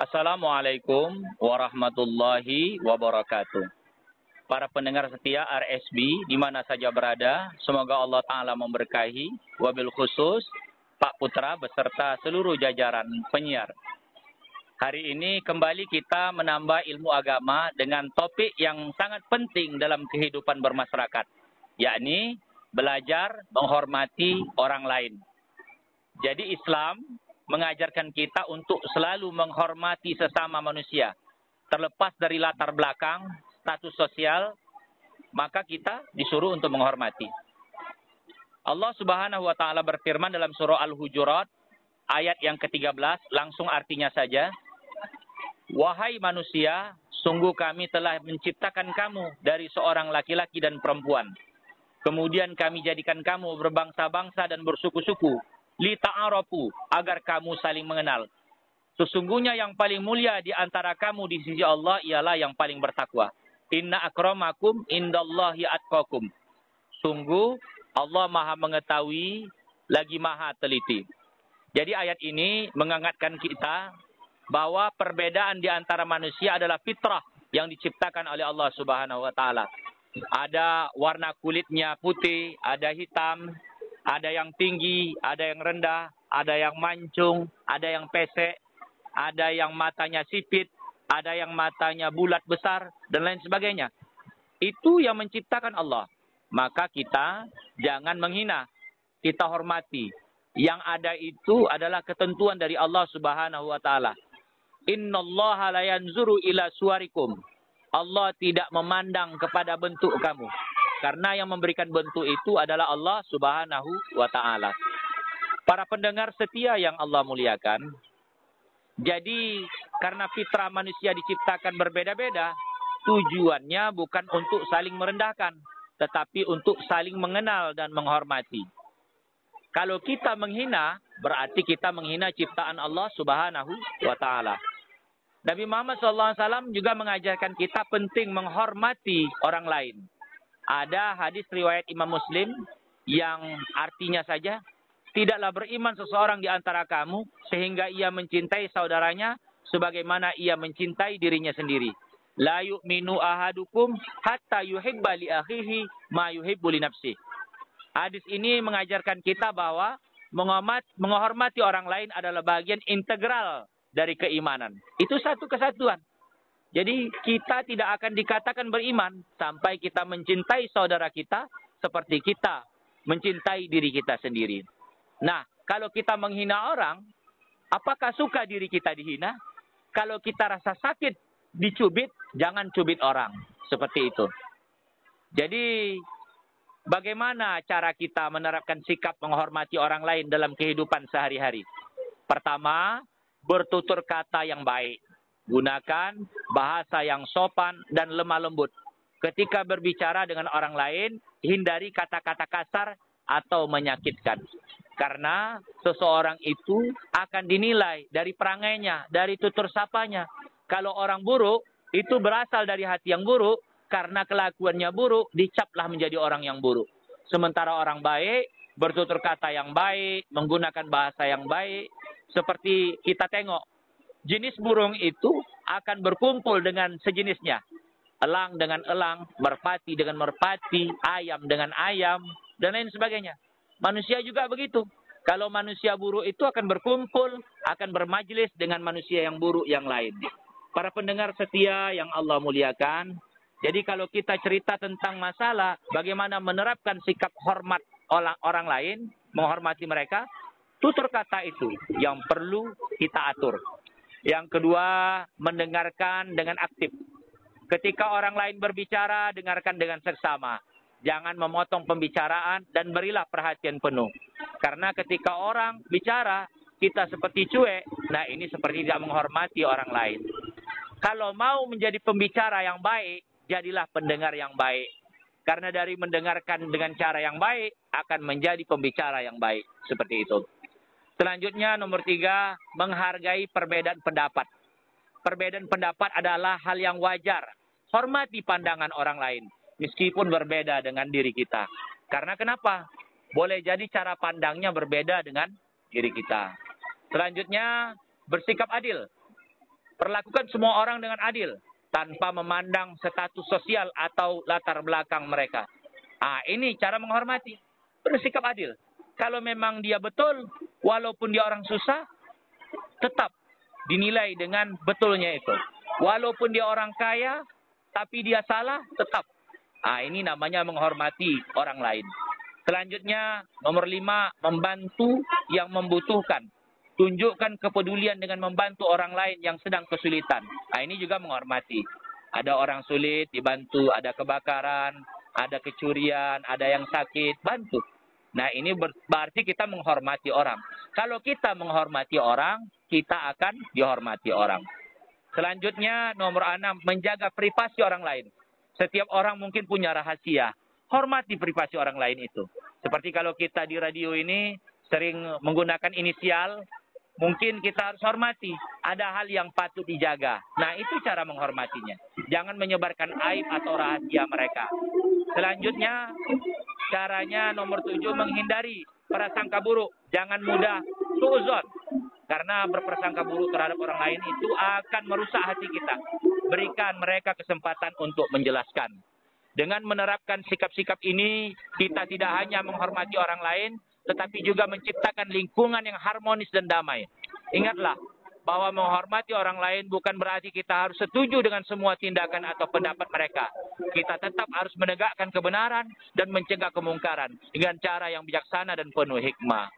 Assalamualaikum warahmatullahi wabarakatuh. Para pendengar setia RSB di mana saja berada, semoga Allah Ta'ala memberkahi, wabil khusus Pak Putra beserta seluruh jajaran penyiar. Hari ini kembali kita menambah ilmu agama dengan topik yang sangat penting dalam kehidupan bermasyarakat, yakni belajar menghormati orang lain. Jadi Islam mengajarkan kita untuk selalu menghormati sesama manusia. Terlepas dari latar belakang, status sosial, maka kita disuruh untuk menghormati. Allah Subhanahu wa taala berfirman dalam surah Al-Hujurat ayat yang ke-13, langsung artinya saja. Wahai manusia, sungguh kami telah menciptakan kamu dari seorang laki-laki dan perempuan. Kemudian kami jadikan kamu berbangsa-bangsa dan bersuku-suku li ta'arafu agar kamu saling mengenal. Sesungguhnya yang paling mulia di antara kamu di sisi Allah ialah yang paling bertakwa. Inna akramakum indallahi atqakum. Sungguh Allah Maha mengetahui lagi Maha teliti. Jadi ayat ini mengingatkan kita bahwa perbedaan di antara manusia adalah fitrah yang diciptakan oleh Allah Subhanahu wa taala. Ada warna kulitnya putih, ada hitam, ada yang tinggi, ada yang rendah, ada yang mancung, ada yang pesek, ada yang matanya sipit, ada yang matanya bulat besar, dan lain sebagainya. Itu yang menciptakan Allah. Maka kita jangan menghina, kita hormati. Yang ada itu adalah ketentuan dari Allah Subhanahu wa taala. Innallaha la yanzuru ila suwarikum. Allah tidak memandang kepada bentuk kamu. Karena yang memberikan bentuk itu adalah Allah Subhanahu wa taala. Para pendengar setia yang Allah muliakan. Jadi karena fitrah manusia diciptakan berbeda-beda, tujuannya bukan untuk saling merendahkan, tetapi untuk saling mengenal dan menghormati. Kalau kita menghina, berarti kita menghina ciptaan Allah Subhanahu wa taala. Nabi Muhammad SAW juga mengajarkan kita penting menghormati orang lain. Ada hadis riwayat Imam Muslim yang artinya saja tidaklah beriman seseorang di antara kamu sehingga ia mencintai saudaranya sebagaimana ia mencintai dirinya sendiri. La yu'minu ahadukum hatta yuhibba li akhihi ma yuhibbu li nafsi. Hadis ini mengajarkan kita bahwa menghormati orang lain adalah bagian integral dari keimanan. Itu satu kesatuan. Jadi kita tidak akan dikatakan beriman sampai kita mencintai saudara kita seperti kita mencintai diri kita sendiri. Nah, kalau kita menghina orang, apakah suka diri kita dihina? Kalau kita rasa sakit dicubit, jangan cubit orang. Seperti itu. Jadi, bagaimana cara kita menerapkan sikap menghormati orang lain dalam kehidupan sehari-hari? Pertama, bertutur kata yang baik. Gunakan bahasa yang sopan dan lemah lembut. Ketika berbicara dengan orang lain, hindari kata-kata kasar atau menyakitkan. Karena seseorang itu akan dinilai dari perangainya, dari tutur sapanya. Kalau orang buruk, itu berasal dari hati yang buruk, karena kelakuannya buruk, dicaplah menjadi orang yang buruk. Sementara orang baik, bertutur kata yang baik, menggunakan bahasa yang baik, seperti kita tengok jenis burung itu akan berkumpul dengan sejenisnya. Elang dengan elang, merpati dengan merpati, ayam dengan ayam, dan lain sebagainya. Manusia juga begitu. Kalau manusia buruk itu akan berkumpul, akan bermajlis dengan manusia yang buruk yang lain. Para pendengar setia yang Allah muliakan, jadi kalau kita cerita tentang masalah bagaimana menerapkan sikap hormat orang, orang lain, menghormati mereka, tutur kata itu yang perlu kita atur. Yang kedua, mendengarkan dengan aktif. Ketika orang lain berbicara, dengarkan dengan seksama. Jangan memotong pembicaraan dan berilah perhatian penuh. Karena ketika orang bicara, kita seperti cuek. Nah ini seperti tidak menghormati orang lain. Kalau mau menjadi pembicara yang baik, jadilah pendengar yang baik. Karena dari mendengarkan dengan cara yang baik, akan menjadi pembicara yang baik. Seperti itu. Selanjutnya nomor tiga, menghargai perbedaan pendapat. Perbedaan pendapat adalah hal yang wajar. Hormati pandangan orang lain, meskipun berbeda dengan diri kita. Karena kenapa? Boleh jadi cara pandangnya berbeda dengan diri kita. Selanjutnya, bersikap adil. Perlakukan semua orang dengan adil tanpa memandang status sosial atau latar belakang mereka. Ah, ini cara menghormati. Bersikap adil. Kalau memang dia betul, walaupun dia orang susah, tetap dinilai dengan betulnya itu. Walaupun dia orang kaya, tapi dia salah, tetap. Ah, ini namanya menghormati orang lain. Selanjutnya, nomor lima, membantu yang membutuhkan. Tunjukkan kepedulian dengan membantu orang lain yang sedang kesulitan. Nah, ini juga menghormati. Ada orang sulit, dibantu. Ada kebakaran, ada kecurian, ada yang sakit, bantu. Nah, ini berarti kita menghormati orang. Kalau kita menghormati orang, kita akan dihormati orang. Selanjutnya, nomor enam, menjaga privasi orang lain. Setiap orang mungkin punya rahasia. Hormati privasi orang lain itu. Seperti kalau kita di radio ini sering menggunakan inisial, mungkin kita harus hormati. Ada hal yang patut dijaga. Nah, itu cara menghormatinya. Jangan menyebarkan aib atau rahasia mereka. Selanjutnya, caranya nomor tujuh menghindari prasangka buruk. Jangan mudah suuzon. Karena berprasangka buruk terhadap orang lain itu akan merusak hati kita. Berikan mereka kesempatan untuk menjelaskan. Dengan menerapkan sikap-sikap ini, kita tidak hanya menghormati orang lain, tetapi juga menciptakan lingkungan yang harmonis dan damai. Ingatlah bahwa menghormati orang lain bukan berarti kita harus setuju dengan semua tindakan atau pendapat mereka. Kita tetap harus menegakkan kebenaran dan mencegah kemungkaran dengan cara yang bijaksana dan penuh hikmah.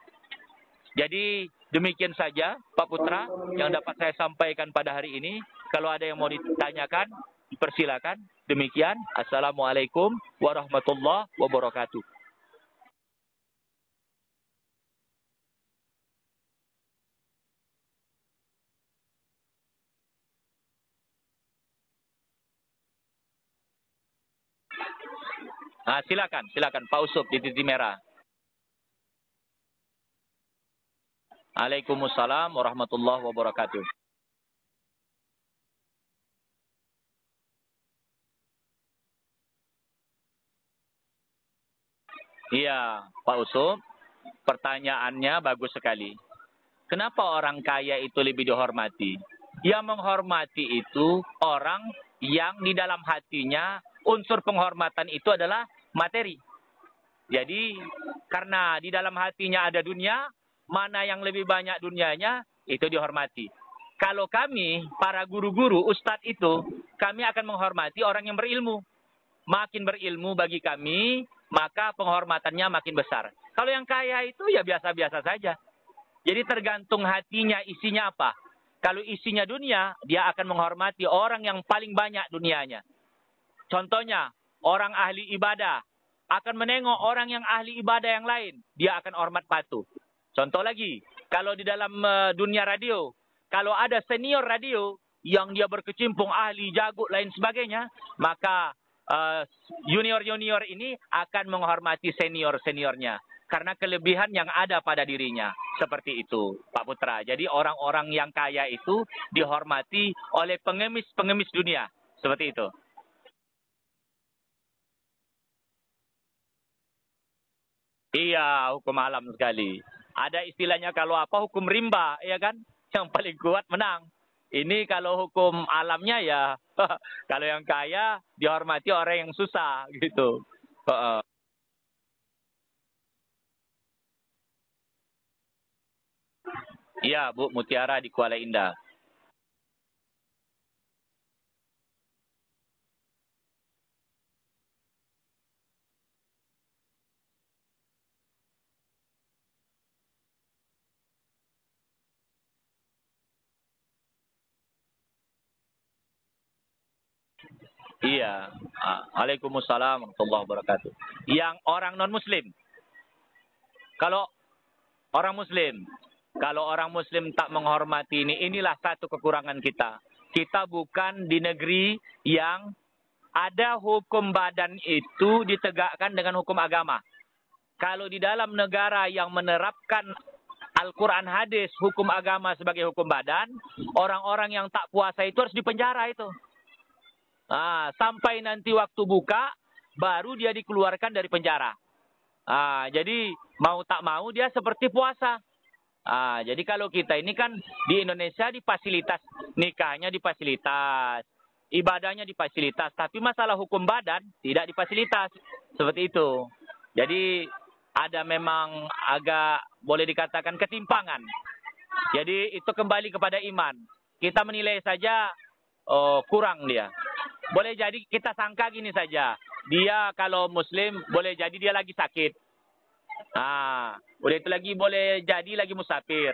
Jadi demikian saja Pak Putra yang dapat saya sampaikan pada hari ini. Kalau ada yang mau ditanyakan, persilakan. Demikian. Assalamualaikum warahmatullahi wabarakatuh. Ah, silakan, silakan Pak Usop di titik merah. Waalaikumsalam warahmatullahi wabarakatuh. Iya, Pak Usop. Pertanyaannya bagus sekali. Kenapa orang kaya itu lebih dihormati? Yang menghormati itu orang yang di dalam hatinya unsur penghormatan itu adalah materi. Jadi karena di dalam hatinya ada dunia, mana yang lebih banyak dunianya itu dihormati. Kalau kami para guru-guru ustadz itu kami akan menghormati orang yang berilmu. Makin berilmu bagi kami, maka penghormatannya makin besar. Kalau yang kaya itu ya biasa-biasa saja. Jadi tergantung hatinya isinya apa. Kalau isinya dunia, dia akan menghormati orang yang paling banyak dunianya. Contohnya, orang ahli ibadah akan menengok orang yang ahli ibadah yang lain. Dia akan hormat patuh. Contoh lagi, kalau di dalam uh, dunia radio, kalau ada senior radio yang dia berkecimpung ahli jago lain sebagainya, maka uh, junior-junior ini akan menghormati senior-seniornya. Karena kelebihan yang ada pada dirinya. Seperti itu, Pak Putra. Jadi orang-orang yang kaya itu dihormati oleh pengemis-pengemis dunia. Seperti itu. Iya, hukum alam sekali. Ada istilahnya kalau apa hukum rimba, ya kan? Yang paling kuat menang. Ini kalau hukum alamnya ya, kalau yang kaya dihormati orang yang susah gitu. Iya, Bu Mutiara di Kuala Indah. Iya. Waalaikumsalam warahmatullahi wabarakatuh. Yang orang non muslim. Kalau orang muslim, kalau orang muslim tak menghormati ini, inilah satu kekurangan kita. Kita bukan di negeri yang ada hukum badan itu ditegakkan dengan hukum agama. Kalau di dalam negara yang menerapkan Al-Quran hadis hukum agama sebagai hukum badan, orang-orang yang tak puasa itu harus dipenjara itu. Ah, sampai nanti waktu buka, baru dia dikeluarkan dari penjara. Ah, jadi mau tak mau dia seperti puasa. Ah, jadi kalau kita ini kan di Indonesia di fasilitas nikahnya di fasilitas, ibadahnya di fasilitas, tapi masalah hukum badan tidak di fasilitas. Seperti itu. Jadi ada memang agak boleh dikatakan ketimpangan. Jadi itu kembali kepada iman. Kita menilai saja oh, kurang dia. Boleh jadi kita sangka gini saja. Dia kalau muslim boleh jadi dia lagi sakit. Ah, udah itu lagi boleh jadi lagi musafir.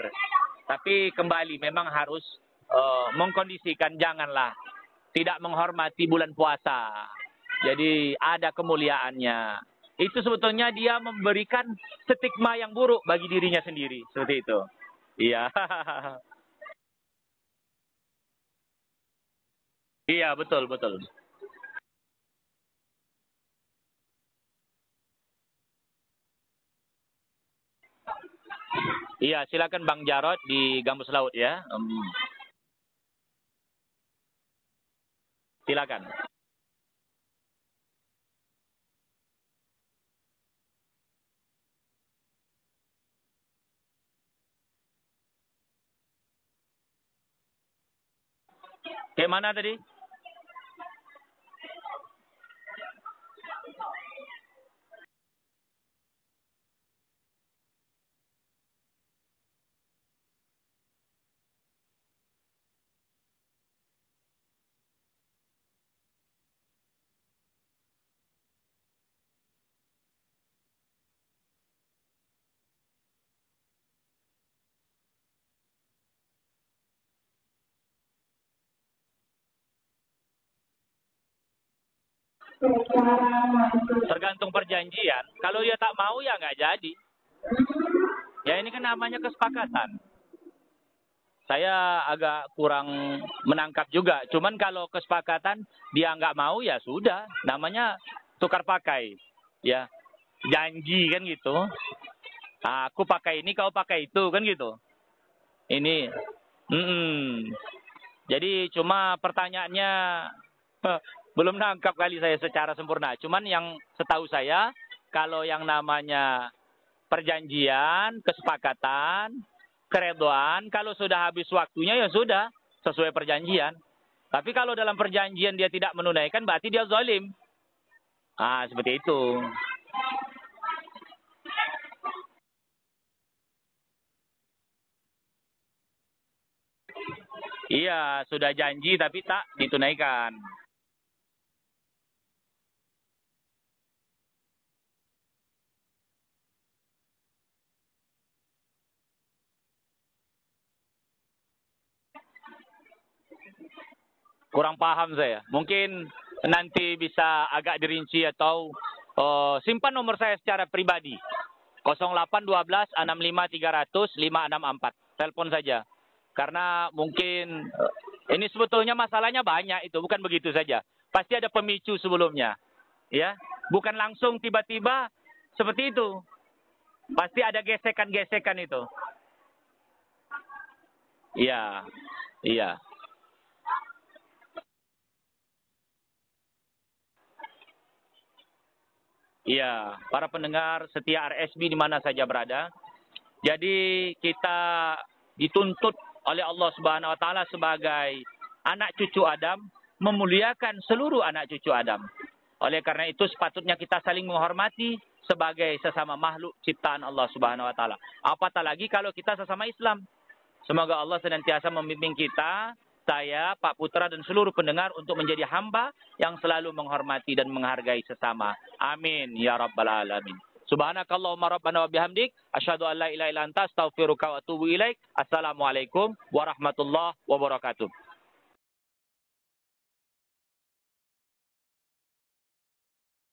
Tapi kembali memang harus uh, mengkondisikan janganlah tidak menghormati bulan puasa. Jadi ada kemuliaannya. Itu sebetulnya dia memberikan stigma yang buruk bagi dirinya sendiri. Seperti itu. Iya. iya, betul, betul. Iya, silakan Bang Jarot di Gambus Laut ya. Silakan. Kayak mana tadi? Tergantung perjanjian. Kalau dia tak mau ya nggak jadi. Ya ini kan namanya kesepakatan. Saya agak kurang menangkap juga. Cuman kalau kesepakatan dia nggak mau ya sudah. Namanya tukar pakai. Ya janji kan gitu. Aku pakai ini, kau pakai itu kan gitu. Ini, mm -mm. jadi cuma pertanyaannya belum nangkap kali saya secara sempurna. Cuman yang setahu saya, kalau yang namanya perjanjian, kesepakatan, keredoan, kalau sudah habis waktunya ya sudah sesuai perjanjian. Tapi kalau dalam perjanjian dia tidak menunaikan, berarti dia zalim. Ah, seperti itu. Iya, sudah janji tapi tak ditunaikan. Kurang paham saya. Mungkin nanti bisa agak dirinci atau uh, simpan nomor saya secara pribadi. 0812 65300 564. Telepon saja. Karena mungkin uh, ini sebetulnya masalahnya banyak itu, bukan begitu saja. Pasti ada pemicu sebelumnya. Ya, bukan langsung tiba-tiba seperti itu. Pasti ada gesekan-gesekan itu. Iya. Iya. Iya, para pendengar setia RSB di mana saja berada. Jadi kita dituntut oleh Allah Subhanahu wa taala sebagai anak cucu Adam memuliakan seluruh anak cucu Adam. Oleh karena itu sepatutnya kita saling menghormati sebagai sesama makhluk ciptaan Allah Subhanahu wa taala. Apatah lagi kalau kita sesama Islam. Semoga Allah senantiasa membimbing kita saya, Pak Putra dan seluruh pendengar untuk menjadi hamba yang selalu menghormati dan menghargai sesama. Amin ya rabbal alamin. Subhanakallahumma rabbana wa bihamdik asyhadu an la ilaha illa anta astaghfiruka wa atubu ilaik. Assalamualaikum warahmatullahi wabarakatuh.